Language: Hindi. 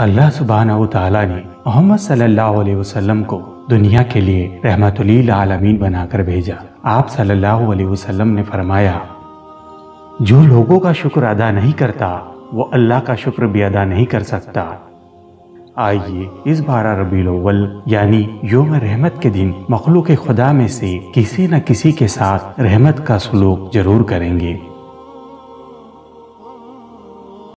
अल्लाह सुबहाना तआला ने मोहम्मद सल्लल्लाहु अलैहि वसल्लम को दुनिया के लिए रहमतुल आलमीन बनाकर भेजा। आप सल्लल्लाहु अलैहि वसल्लम ने फरमाया, जो लोगों का शुक्र अदा नहीं करता, वो अल्लाह का शुक्र भी अदा नहीं कर सकता। आइए, इस बारह रबी अव्वल, यानी योम रहमत के दिन, मखलूक खुदा में से किसी न किसी के साथ रहमत का सलूक ज़रूर करेंगे।